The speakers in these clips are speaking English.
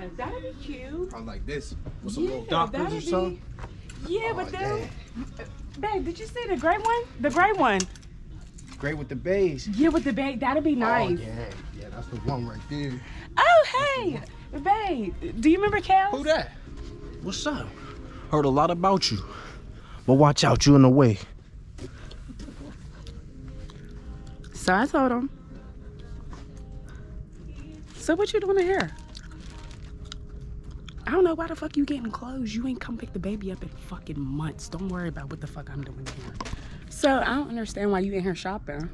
Yeah, that'd be cute. Probably like this. With some Yeah, little doctors or that'd be- something. Yeah, Oh, but then, damn. babe, did you see the gray one? The gray one. Great with the bays. Yeah, with the bag, that'd be nice. Oh, yeah. Yeah, that's the one right there. Oh, hey, babe, do you remember Cal? Who that? What's up? Heard a lot about you. But watch out, you in the way. So I told him. So what you doing here? I don't know why the fuck you getting clothes. You ain't come pick the baby up in fucking months. Don't worry about what the fuck I'm doing here. So I don't understand why you in here shopping.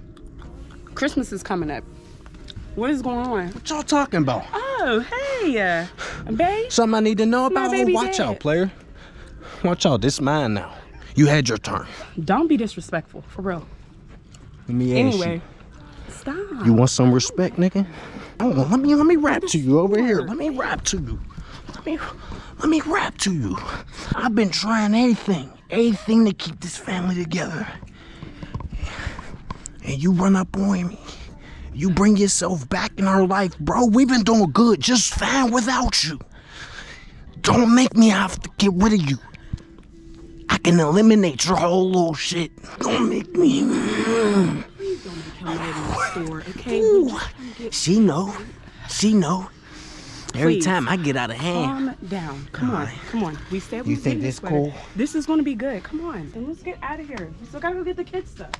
Christmas is coming up. What is going on? What y'all talking about? Oh, hey, uh, babe. Something I need to know about? Oh, watch dad. out, player. Watch out, this mine now. You had your turn. Don't be disrespectful, for real. Let me ask Anyway, you. stop. You want some respect, nigga? Oh, let me let me rap to you over here. Let me rap to you. Let me let me rap to you. I've been trying anything, anything to keep this family together. And you run up on me. You bring yourself back in our life, bro. We've been doing good, just fine without you. Don't make me have to get rid of you. I can eliminate your whole little shit. Don't make me. Please don't make him wait in the store, okay? Ooh, just trying to get- she know. She know. Every Please. time I get out of hand. Calm down. Come on. Come on. We said we You think getting this sweater. cool? This is gonna be good. Come on. And let's get out of here. We still gotta go get the kids stuff.